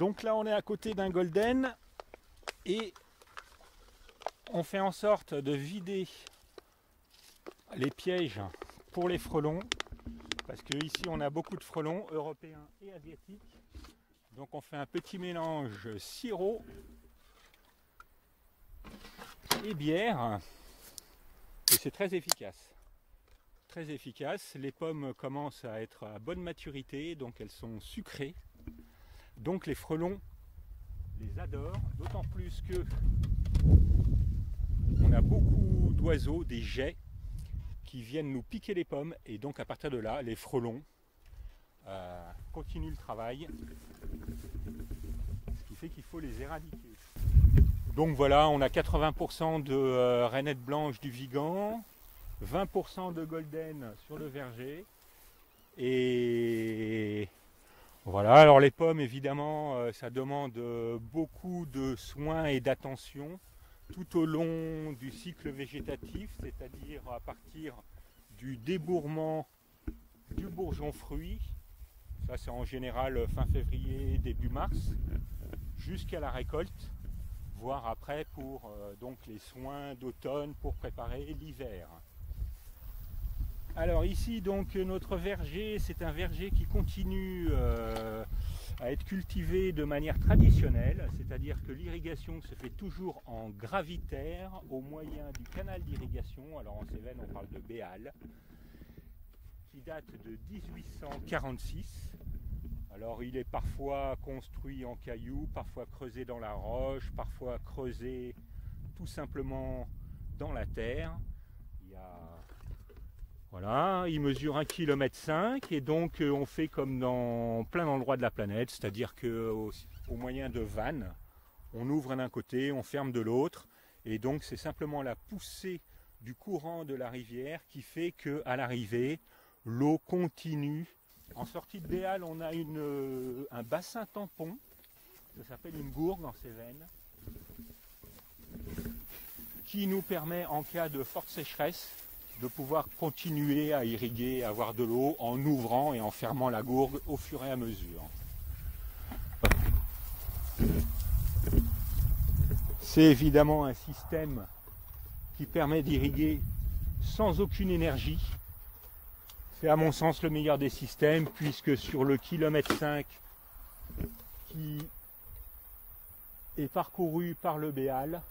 Donc là, on est à côté d'un golden et on fait en sorte de vider les pièges pour les frelons parce que ici on a beaucoup de frelons européens et asiatiques. Donc on fait un petit mélange sirop et bière et c'est très efficace. Très efficace. Les pommes commencent à être à bonne maturité, donc elles sont sucrées. Donc les frelons les adorent, d'autant plus que on a beaucoup d'oiseaux, des jets, qui viennent nous piquer les pommes. Et donc à partir de là, les frelons euh, continuent le travail. Ce qui fait qu'il faut les éradiquer. Donc voilà, on a 80% de euh, rainettes blanches du Vigan, 20% de golden sur le verger. Et voilà, alors les pommes, évidemment, euh, ça demande beaucoup de soins et d'attention tout au long du cycle végétatif, c'est-à-dire à partir du débourrement du bourgeon fruit, ça c'est en général fin février, début mars, jusqu'à la récolte, voire après pour euh, donc les soins d'automne pour préparer l'hiver. Alors ici donc notre verger, c'est un verger qui continue euh, à être cultivé de manière traditionnelle, c'est-à-dire que l'irrigation se fait toujours en gravitaire au moyen du canal d'irrigation, alors en Cévennes on parle de Béal, qui date de 1846. Alors il est parfois construit en cailloux, parfois creusé dans la roche, parfois creusé tout simplement dans la terre. Voilà, il mesure 1,5 km et donc euh, on fait comme dans plein d'endroits de la planète, c'est-à-dire qu'au au moyen de vannes, on ouvre d'un côté, on ferme de l'autre, et donc c'est simplement la poussée du courant de la rivière qui fait qu'à l'arrivée, l'eau continue. En sortie de Béal, on a euh, un bassin tampon, ça s'appelle une gourde en Cévennes, qui nous permet en cas de forte sécheresse de pouvoir continuer à irriguer, à avoir de l'eau en ouvrant et en fermant la gourde au fur et à mesure. C'est évidemment un système qui permet d'irriguer sans aucune énergie. C'est à mon sens le meilleur des systèmes puisque sur le kilomètre 5 qui est parcouru par le Béal,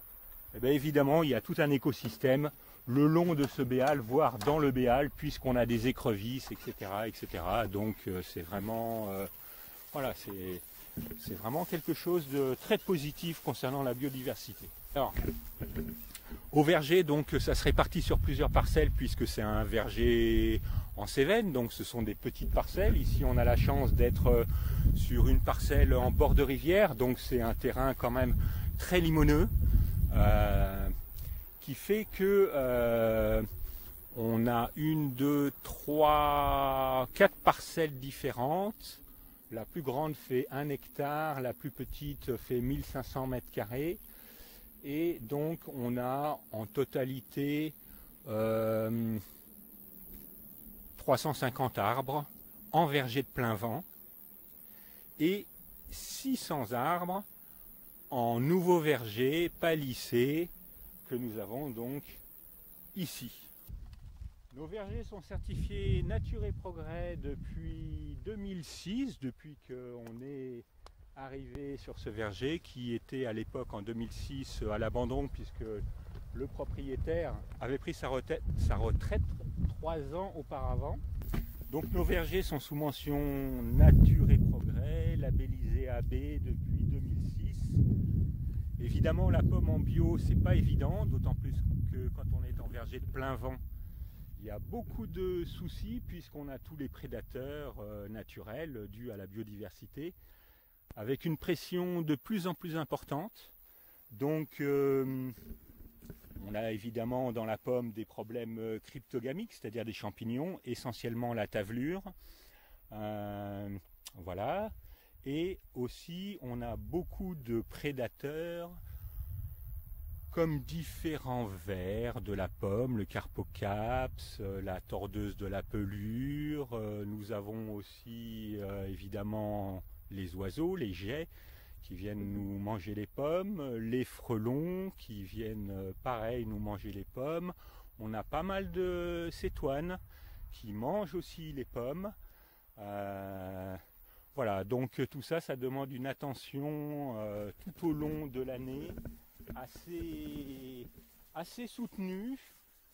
eh bien évidemment il y a tout un écosystème le long de ce béal, voire dans le béal, puisqu'on a des écrevisses, etc. etc. Donc euh, c'est vraiment, euh, voilà, c'est vraiment quelque chose de très positif concernant la biodiversité. Alors, au verger, donc ça se répartit sur plusieurs parcelles puisque c'est un verger en Cévennes, donc ce sont des petites parcelles. Ici, on a la chance d'être euh, sur une parcelle en bord de rivière, donc c'est un terrain quand même très limoneux fait que euh, on a une, deux, trois, quatre parcelles différentes. La plus grande fait un hectare, la plus petite fait 1500 mètres carrés. Et donc on a en totalité 350 euh, arbres en verger de plein vent et 600 arbres en nouveau verger, palissés, nous avons donc ici. Nos vergers sont certifiés Nature et Progrès depuis 2006, depuis qu'on est arrivé sur ce verger qui était à l'époque en 2006 à l'abandon puisque le propriétaire avait pris sa retraite, trois ans auparavant. Donc nos vergers sont sous mention Nature et Progrès, labellisés AB depuis 2006. Évidemment, la pomme en bio, c'est pas évident, d'autant plus que quand on est en verger de plein vent, il y a beaucoup de soucis puisqu'on a tous les prédateurs euh, naturels dus à la biodiversité, avec une pression de plus en plus importante. Donc, euh, on a évidemment dans la pomme des problèmes euh, cryptogamiques, c'est-à-dire des champignons, essentiellement la tavelure. Et aussi, on a beaucoup de prédateurs comme différents vers de la pomme, le carpocaps, euh, la tordeuse de la pelure. Euh, nous avons aussi euh, évidemment les oiseaux, les jets. qui viennent nous manger les pommes, les frelons qui viennent pareil nous manger les pommes. On a pas mal de cétoines qui mangent aussi les pommes. Euh, voilà, donc tout ça, ça demande une attention euh, tout au long de l'année assez, assez soutenue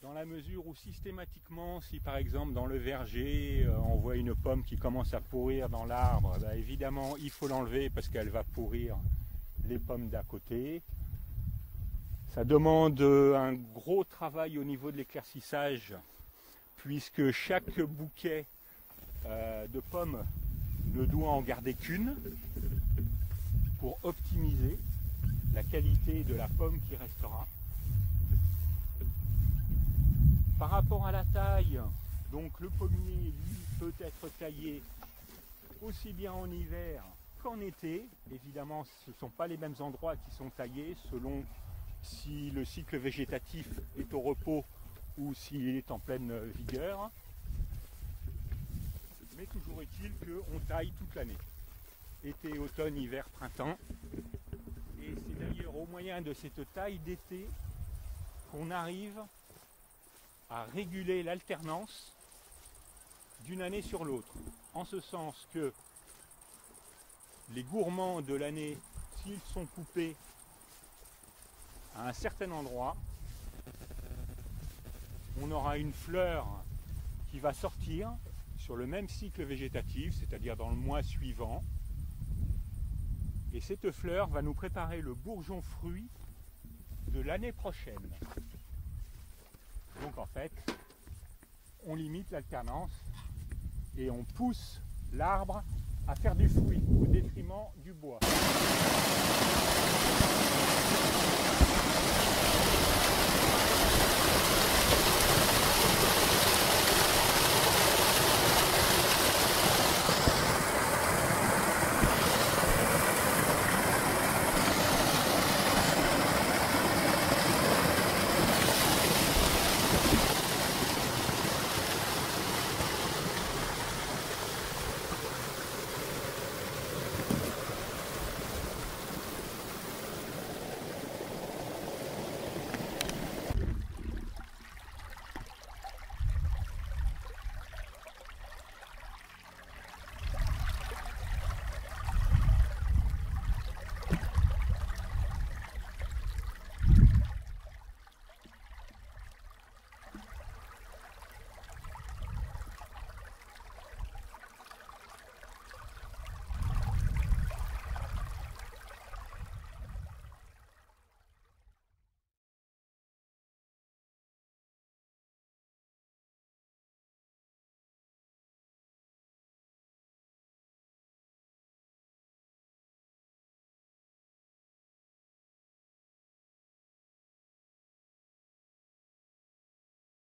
dans la mesure où systématiquement, si par exemple dans le verger, euh, on voit une pomme qui commence à pourrir dans l'arbre, bah, évidemment il faut l'enlever parce qu'elle va pourrir les pommes d'à côté. Ça demande euh, un gros travail au niveau de l'éclaircissage puisque chaque bouquet euh, de pommes ne doit en garder qu'une pour optimiser la qualité de la pomme qui restera. Par rapport à la taille, donc le pommier lui peut être taillé aussi bien en hiver qu'en été. Évidemment, ce ne sont pas les mêmes endroits qui sont taillés selon si le cycle végétatif est au repos ou s'il est en pleine vigueur. Mais toujours est-il qu'on taille toute l'année. Été, automne, hiver, printemps. Et c'est d'ailleurs au moyen de cette taille d'été qu'on arrive à réguler l'alternance d'une année sur l'autre. En ce sens que les gourmands de l'année, s'ils sont coupés à un certain endroit, on aura une fleur qui va sortir sur le même cycle végétatif, c'est-à-dire dans le mois suivant. Et cette fleur va nous préparer le bourgeon fruit de l'année prochaine. Donc en fait, on limite l'alternance et on pousse l'arbre à faire du fruit au détriment du bois.